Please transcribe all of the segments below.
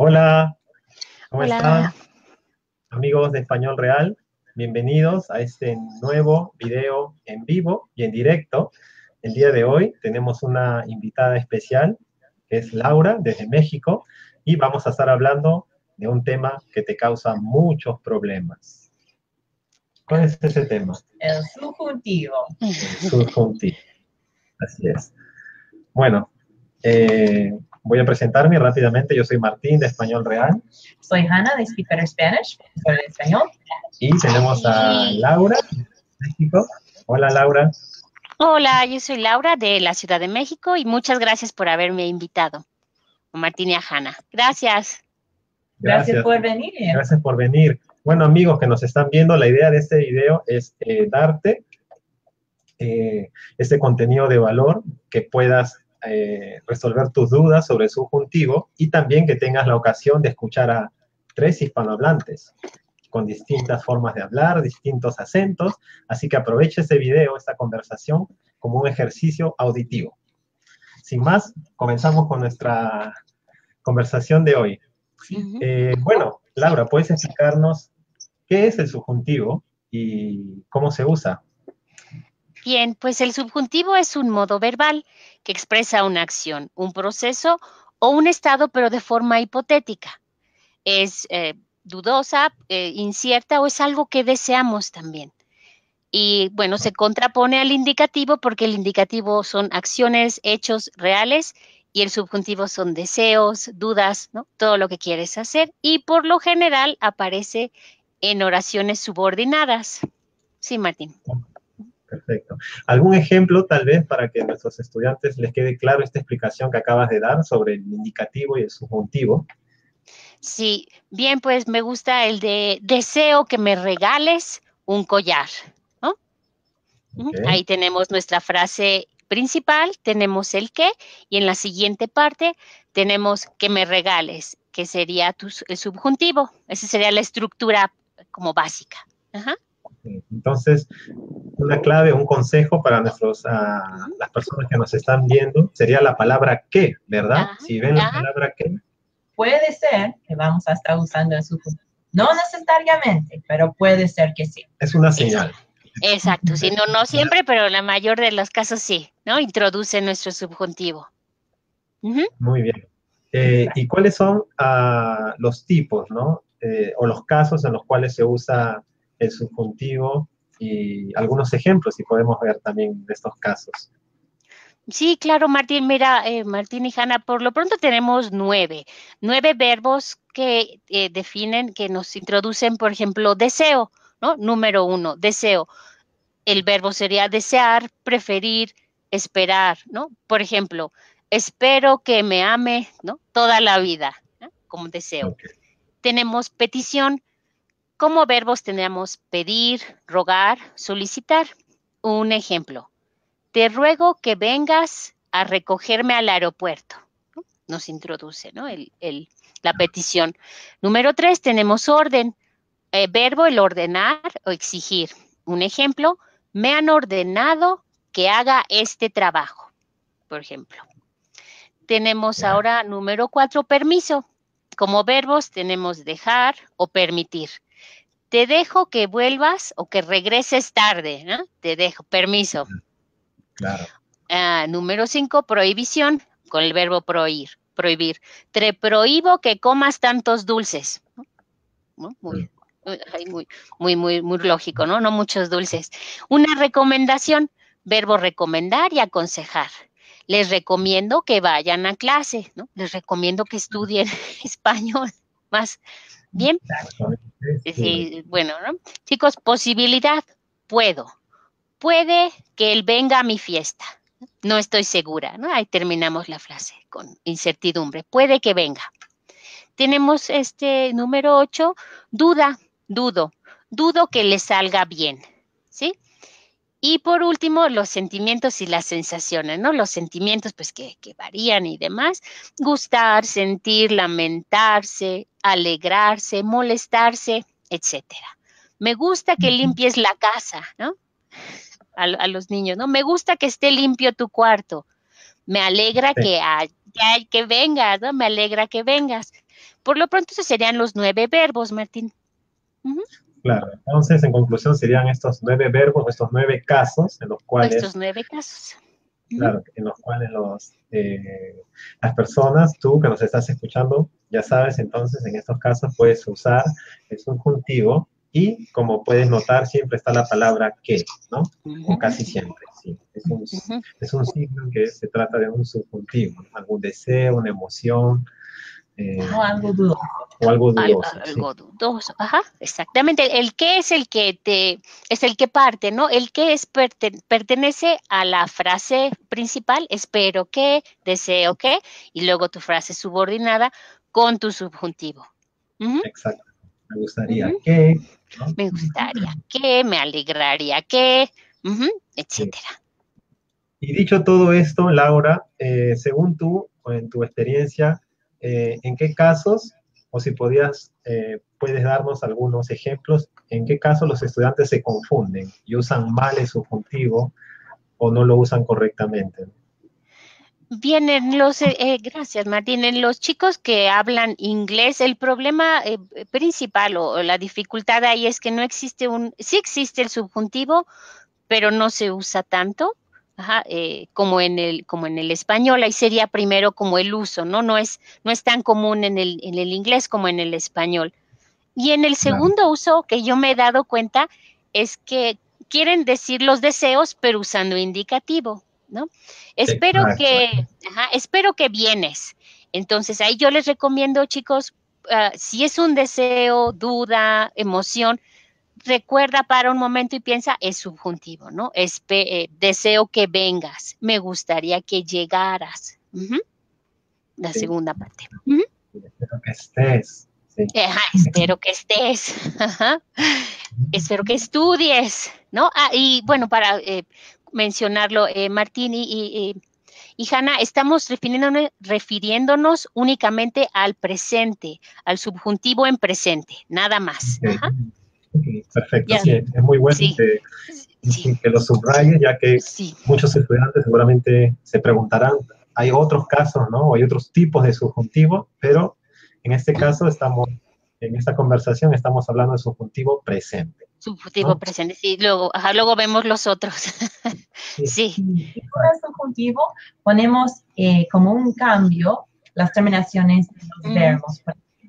Hola, ¿cómo están? Amigos de Español Real, bienvenidos a este nuevo video en vivo y en directo. El día de hoy tenemos una invitada especial, que es Laura, desde México, y vamos a estar hablando de un tema que te causa muchos problemas. ¿Cuál es ese tema? El subjuntivo. El subjuntivo. Así es. Bueno, eh, voy a presentarme rápidamente. Yo soy Martín de Español Real. Soy Hannah de Speak Better Spanish, de español. Y tenemos a Laura de México. Hola, Laura. Hola, yo soy Laura de la Ciudad de México y muchas gracias por haberme invitado. Martín y a Hannah. Gracias. Gracias. por venir. Gracias por venir. Bueno, amigos que nos están viendo, la idea de este video es eh, darte eh, este contenido de valor que puedas eh, resolver tus dudas sobre el subjuntivo y también que tengas la ocasión de escuchar a tres hispanohablantes con distintas formas de hablar, distintos acentos, así que aproveche este video, esta conversación, como un ejercicio auditivo. Sin más, comenzamos con nuestra conversación de hoy. Eh, bueno, Laura, ¿puedes explicarnos qué es el subjuntivo y cómo se usa? Bien, pues el subjuntivo es un modo verbal que expresa una acción, un proceso o un estado, pero de forma hipotética. Es eh, dudosa, eh, incierta o es algo que deseamos también. Y bueno, se contrapone al indicativo porque el indicativo son acciones, hechos reales y el subjuntivo son deseos, dudas, ¿no? Todo lo que quieres hacer y por lo general aparece en oraciones subordinadas. Sí, Martín. Perfecto. ¿Algún ejemplo tal vez para que a nuestros estudiantes les quede claro esta explicación que acabas de dar sobre el indicativo y el subjuntivo? Sí, bien, pues me gusta el de deseo que me regales un collar. ¿no? Ahí tenemos nuestra frase principal, tenemos el qué y en la siguiente parte tenemos que me regales, que sería tu, el subjuntivo. Esa sería la estructura como básica. Ajá. Entonces, una clave, un consejo para nuestros, ah, las personas que nos están viendo sería la palabra que, ¿verdad? si ven la palabra que. Puede ser que vamos a estar usando el subjuntivo. No necesariamente, pero puede ser que sí. Es una señal. Exacto, si no, no siempre, pero en la mayor de los casos sí, ¿no? Introduce nuestro subjuntivo. Muy bien. Eh, ¿Y cuáles son ah, los tipos, ¿no? Eh, o los casos en los cuales se usa el subjuntivo y algunos ejemplos, si podemos ver también de estos casos. Sí, claro, Martín. Mira, eh, Martín y Hanna, por lo pronto tenemos nueve, nueve verbos que eh, definen, que nos introducen, por ejemplo, deseo, ¿no? Número uno, deseo. El verbo sería desear, preferir, esperar, ¿no? Por ejemplo, espero que me ame, ¿no? Toda la vida, Como deseo. Tenemos petición, como verbos tenemos pedir, rogar, solicitar. Un ejemplo. Te ruego que vengas a recogerme al aeropuerto. Nos introduce ¿no? el, la petición. Número tres, tenemos orden. Eh, verbo, el ordenar o exigir. Un ejemplo, me han ordenado que haga este trabajo, por ejemplo. Tenemos ahora número cuatro, permiso. Como verbos tenemos dejar o permitir te dejo que vuelvas o que regreses tarde, ¿no? Te dejo, permiso. Claro. Ah, número cinco, prohibición, con el verbo prohibir. prohibir. Te prohíbo que comas tantos dulces. Muy, muy, muy, muy, muy lógico, ¿no? No muchos dulces. Una recomendación, verbo recomendar y aconsejar. Les recomiendo que vayan a clase, ¿no? Les recomiendo que estudien español más. Bien. Sí, bueno, ¿no? Chicos, posibilidad, puedo. Puede que él venga a mi fiesta. No estoy segura, ¿no? Ahí terminamos la frase con incertidumbre. Puede que venga. Tenemos este número 8, duda, dudo. Dudo que le salga bien, ¿sí? Y por último, los sentimientos y las sensaciones, ¿no? Los sentimientos, pues, que, que, varían y demás. Gustar, sentir, lamentarse, alegrarse, molestarse, etcétera. Me gusta que limpies la casa, ¿no? A, los niños, ¿no? Me gusta que esté limpio tu cuarto. Me alegra que, que vengas, ¿no? Me alegra que vengas. Por lo pronto, esos serían los nueve verbos, Martín. Claro, entonces en conclusión serían estos nueve verbos, estos nueve casos en los cuales... Estos nueve casos. Claro, en los cuales los, eh, las personas, tú que nos estás escuchando, ya sabes, entonces en estos casos puedes usar el subjuntivo y como puedes notar siempre está la palabra que, ¿no? O casi siempre, sí. Es un, es un signo que se trata de un subjuntivo, algún deseo, una emoción, eh, o algo dudoso. O algo dudoso. Algo, dudoso, ajá, exactamente. El que es el que te, es el que parte, ¿no? El que es pertenece a la frase principal, espero que, deseo que, y luego tu frase subordinada con tu subjuntivo. Exacto. Me gustaría que. Me gustaría que, me alegraría que, etcétera. Y dicho todo esto, Laura, eh, según tú, o en tu experiencia, eh, en qué casos, o si podías, eh, puedes darnos algunos ejemplos, en qué casos los estudiantes se confunden y usan mal el subjuntivo o no lo usan correctamente. Bien, en los, eh, gracias Martín, en los chicos que hablan inglés, el problema principal o, la dificultad ahí es que no existe un, sí existe el subjuntivo, pero no se usa tanto. Ajá, eh, como en el como en el español ahí sería primero como el uso no no es no es tan común en el, en el inglés como en el español. Y en el segundo uso que yo me he dado cuenta es que quieren decir los deseos pero usando indicativo no espero que ajá, espero que vienes. Entonces ahí yo les recomiendo chicos ah, si es un deseo duda emoción recuerda para un momento y piensa, es subjuntivo, ¿no? Es eh, deseo que vengas, me gustaría que llegaras. La segunda parte. Espero que estés. espero que estés. espero que estudies, ¿no? Ah, y bueno, para eh, mencionarlo, eh, Martín y, y, Hanna, estamos refiriéndonos, refiriéndonos, únicamente al presente, al subjuntivo en presente, nada más. Ajá. Perfecto, sí, es muy bueno Que, lo subrayes, ya que muchos estudiantes seguramente se preguntarán, hay otros casos, ¿no? hay otros tipos de subjuntivo, pero en este caso estamos, en esta conversación estamos hablando de subjuntivo presente. Subjuntivo presente, sí, luego, luego vemos los otros. sí. Con el subjuntivo ponemos eh, como un cambio las terminaciones de los verbos.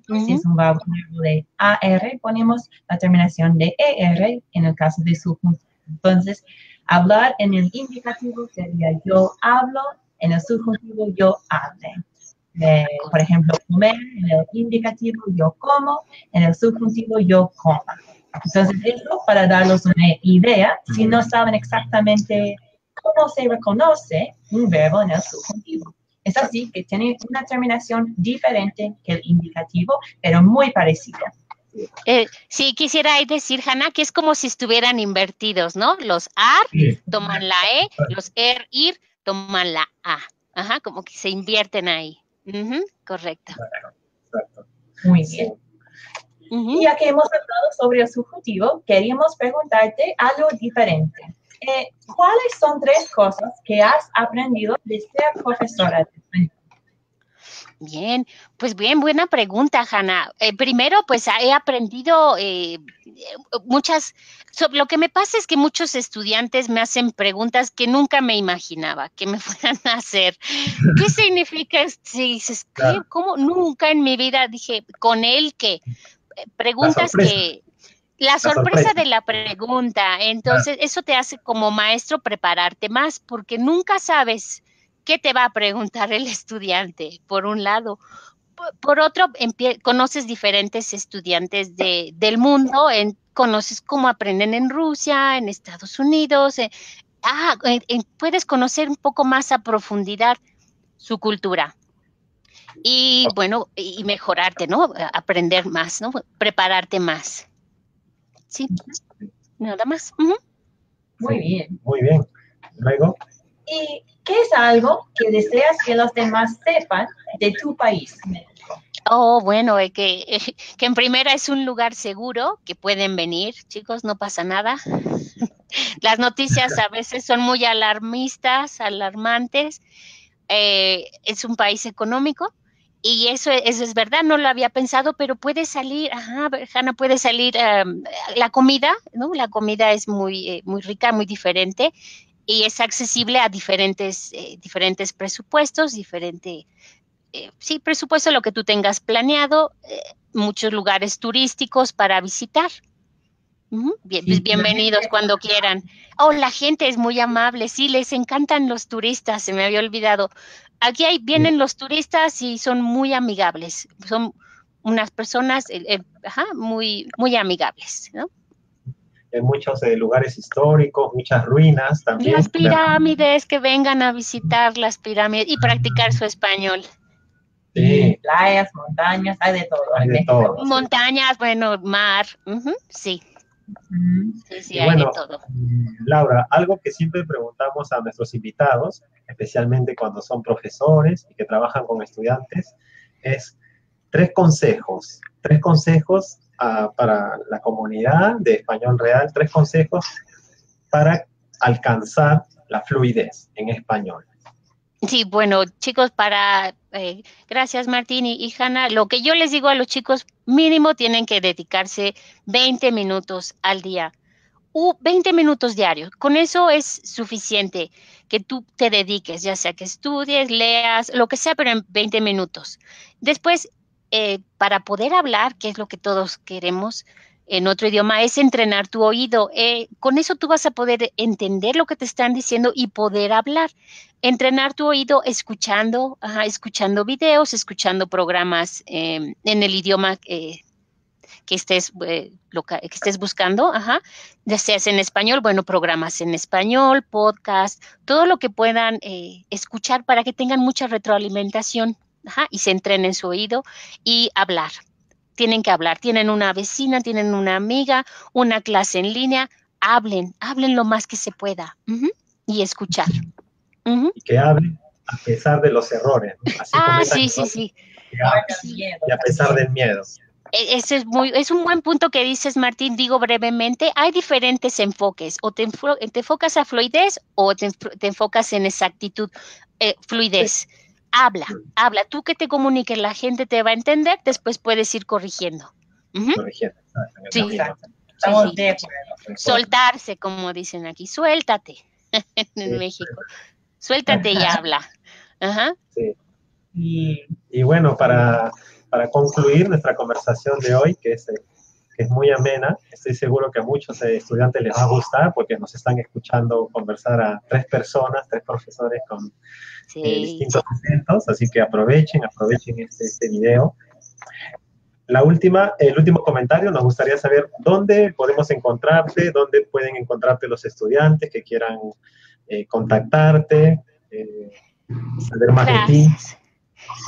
Si es un verbo de AR, ponemos la terminación de ER en el caso de subjuntivo. Entonces, hablar en el indicativo sería yo hablo, en el subjuntivo yo hable. Eh, por ejemplo, comer, en el indicativo yo como, en el subjuntivo yo coma. Entonces, eso para darles una idea, si no saben exactamente cómo se reconoce un verbo en el subjuntivo. Es así que tiene una terminación diferente que el indicativo, pero muy parecida. Eh, sí, quisiera decir, Hanna, que es como si estuvieran invertidos, ¿no? Los AR toman la E, los ER, IR toman la A. Ajá, como que se invierten ahí. correcto. Muy bien. Y ya que hemos hablado sobre el subjuntivo, queríamos preguntarte algo diferente. Eh, ¿cuáles son tres cosas que has aprendido de ser profesora de Bien, pues bien, buena pregunta, Hanna. Eh, primero, pues he aprendido eh, muchas, lo que me pasa es que muchos estudiantes me hacen preguntas que nunca me imaginaba que me fueran a hacer. ¿Qué significa? Si dices, ¿qué? ¿Cómo? Nunca en mi vida dije, con él que, preguntas que la sorpresa, de la pregunta, entonces eso te hace como maestro prepararte más porque nunca sabes qué te va a preguntar el estudiante, por un lado. Por otro, conoces diferentes estudiantes de, del mundo, en, conoces cómo aprenden en Rusia, en Estados Unidos, eh, ah, puedes conocer un poco más a profundidad su cultura. Y bueno, y mejorarte, ¿no? Aprender más, ¿no? Prepararte más. Sí, nada más. Muy bien. Muy bien. Luego. ¿Y qué es algo que deseas que los demás sepan de tu país? Oh, bueno, que, que en primera es un lugar seguro, que pueden venir, chicos, no pasa nada. Las noticias a veces son muy alarmistas, alarmantes. Eh, es un país económico y eso, eso, es verdad, no lo había pensado, pero puede salir, ajá, Hanna, puede salir la comida, ¿no? La comida es muy, eh, muy rica, muy diferente y es accesible a diferentes, eh, diferentes presupuestos, diferente, eh, sí, presupuesto lo que tú tengas planeado, muchos lugares turísticos para visitar. Bien, bienvenidos cuando quieran. Oh, la gente es muy amable, sí, les encantan los turistas, se me había olvidado. Aquí hay, vienen los turistas y son muy amigables, son unas personas eh, eh, muy, muy amigables, ¿no? En muchos eh, lugares históricos, muchas ruinas también. Las pirámides, que vengan a visitar las pirámides y practicar su español. Sí. Playas, montañas, hay de todo. Hay de todo. Montañas, bueno, mar, sí. Sí, sí, hay de todo. Laura, algo que siempre preguntamos a nuestros invitados, especialmente cuando son profesores y que trabajan con estudiantes, es tres consejos, tres consejos ah, para la comunidad de español real, tres consejos para alcanzar la fluidez en español. Sí, bueno, chicos, para, eh, gracias Martín y, y Hanna, lo que yo les digo a los chicos, mínimo tienen que dedicarse 20 minutos al día, u 20 minutos diarios. Con eso es suficiente que tú te dediques, ya sea que estudies, leas, lo que sea, pero en 20 minutos. Después, eh, para poder hablar, que es lo que todos queremos, en otro idioma es entrenar tu oído. Eh, con eso tú vas a poder entender lo que te están diciendo y poder hablar. Entrenar tu oído escuchando, escuchando videos, escuchando programas em, en el idioma eh, que estés, eh, que estés buscando, ajá, ya seas en español, bueno, programas en español, podcast, todo lo que puedan escuchar para que tengan mucha retroalimentación y se entrenen su oído y hablar tienen que hablar. Tienen una vecina, tienen una amiga, una clase en línea. Hablen, hablen lo más que se pueda y escuchar. Y que hablen a pesar de los errores. ah, sí, sí, sí. Y a pesar del miedo. E, ese es muy, es un buen punto que dices, Martín. Digo brevemente, hay diferentes enfoques. O te, enfocas a fluidez o te, enfocas en exactitud, eh, fluidez habla, habla. Tú que te comuniques, la gente te va a entender, después puedes ir corrigiendo. Corrigiendo. Sí, Estamos de Soltarse, como dicen aquí, suéltate en México. Suéltate y habla. Ajá. Sí. Y, bueno, para, para, concluir nuestra conversación de hoy, que es, que es muy amena, estoy seguro que a muchos estudiantes les va a gustar porque nos están escuchando conversar a tres personas, tres profesores con sí. distintos acentos, así que aprovechen, aprovechen este, este video. La última, el último comentario, nos gustaría saber dónde podemos encontrarte, dónde pueden encontrarte los estudiantes que quieran eh, contactarte, eh, saber más de ti.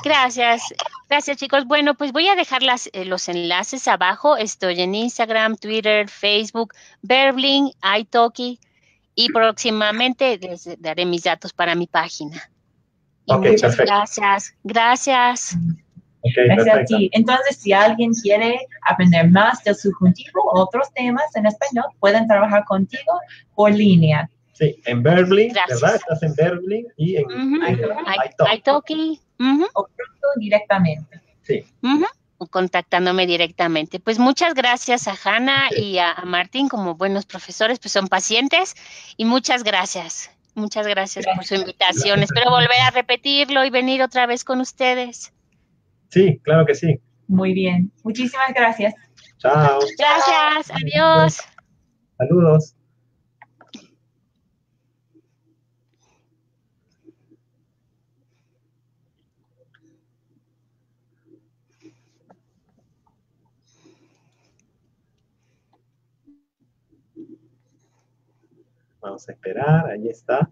Gracias, gracias chicos. Bueno, pues voy a dejar las, eh, los enlaces abajo. Estoy en Instagram, Twitter, Facebook, Berbling, iTalki y próximamente les daré mis datos para mi página muchas gracias. Gracias. gracias a ti. Entonces, si alguien quiere aprender más del subjuntivo o otros temas en español, pueden trabajar contigo por línea. Sí, en Berkeley, ¿verdad? Estás en Berkeley y en Italki. O directamente. Sí. O contactándome directamente. Pues muchas gracias a Hanna y a Martín como buenos profesores, pues son pacientes y muchas gracias. Muchas gracias, por su invitación. Espero volver a repetirlo y venir otra vez con ustedes. Sí, claro que sí. Muy bien. Muchísimas gracias. Chao. Gracias. Adiós. Saludos. Vamos a esperar, ahí está.